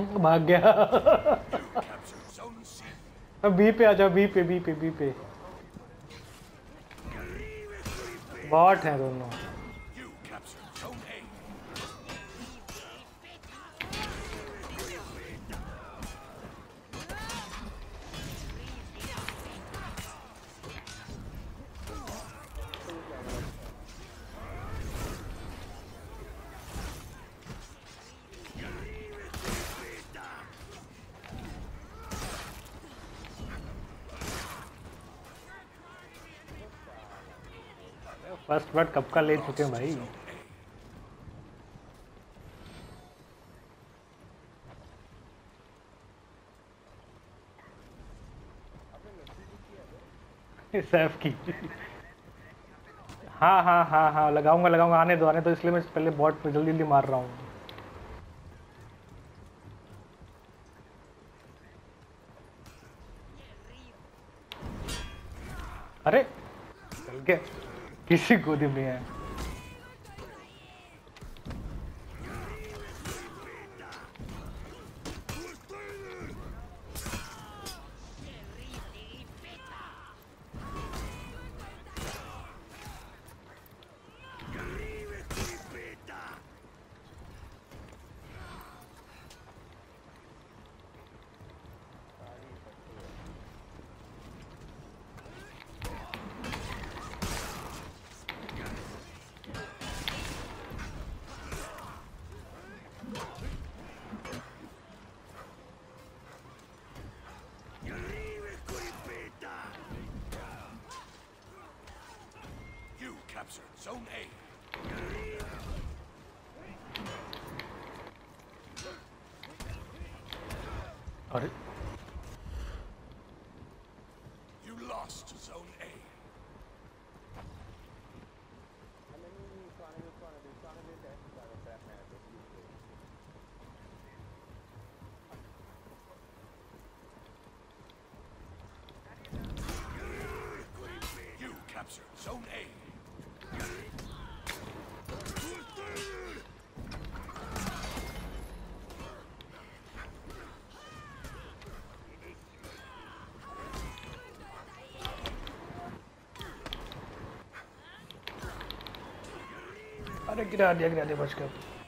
भाग गया। अब बी पे आ जाओ बी पे बी पे बी पे। बॉट है दोनों। फ़र्स्ट बट कब का ले चुके हैं भाई। सैफ की। हाँ हाँ हाँ हाँ लगाऊँगा लगाऊँगा, आने दो आने दो, इसलिए मैं पहले बॉट पे जल्दी जल्दी मार रहा हूँ। अरे, चल गया। किसी को नहीं है। Captured Zone A. You lost to Zone A. अरे गिरा दिया गिरा दिया बच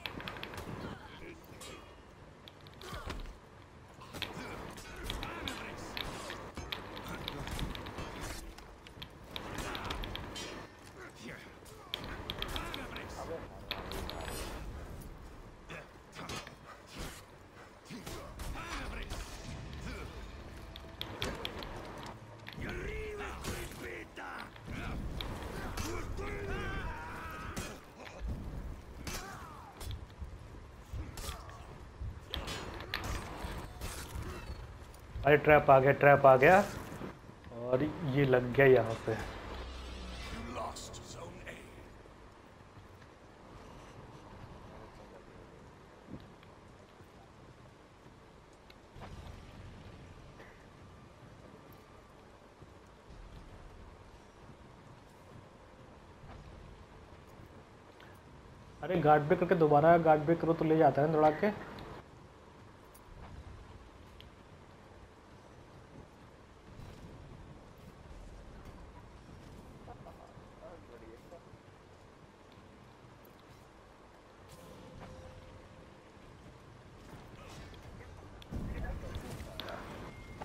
अरे ट्रैप आ गया ट्रैप आ गया। और ये लग गया यहाँ पे. अरे गार्ड ब्रेक करके दोबारा गार्ड ब्रेक करो तो ले जाता है ना दौड़ा के।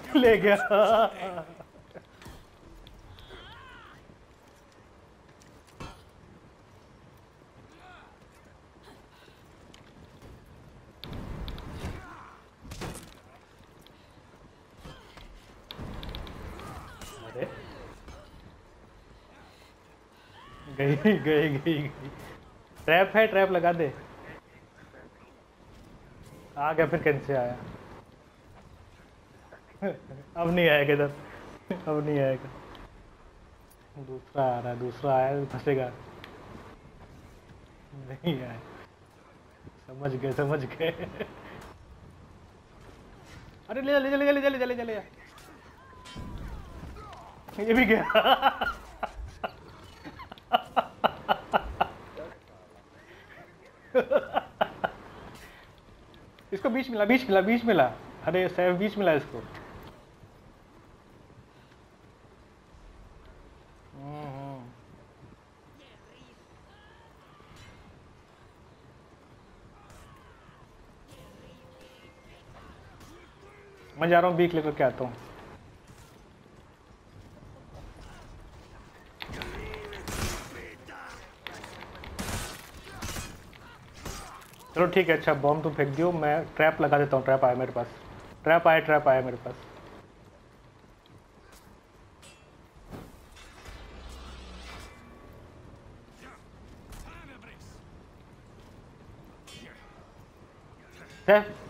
ले गया। गई गई गई गई। ट्रैप है, ट्रैप लगा दे। आ गया फिर कैसे आया। अब नहीं आएगा इधर। अब नहीं आएगा। दूसरा आ रहा है, दूसरा आया, फंसेगा। नहीं आया। समझ गए समझ गए। अरे ले ले ले ले ले ले ले ये भी गया। इसको बीच मिला बीच मिला बीच मिला। अरे सैफ, बीच मिला इसको। मैं जा रहा हूँ बीक लेकर के आता हूँ। चलो ठीक है अच्छा बॉम्ब तुम फेंक दियो। मैं ट्रैप लगा देता हूँ ट्रैप आया मेरे पास। ट्रैप आया ट्रैप आया मेरे पास।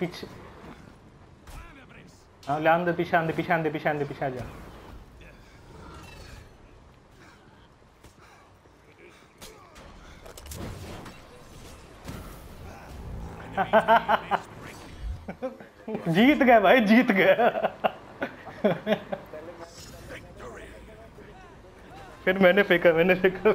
पीछे। ले पीछे आंदे पीछे आंदे पीछे आंदे पीछे जा जीत गए भाई जीत गए फिर मैंने फेंका मैंने फेंका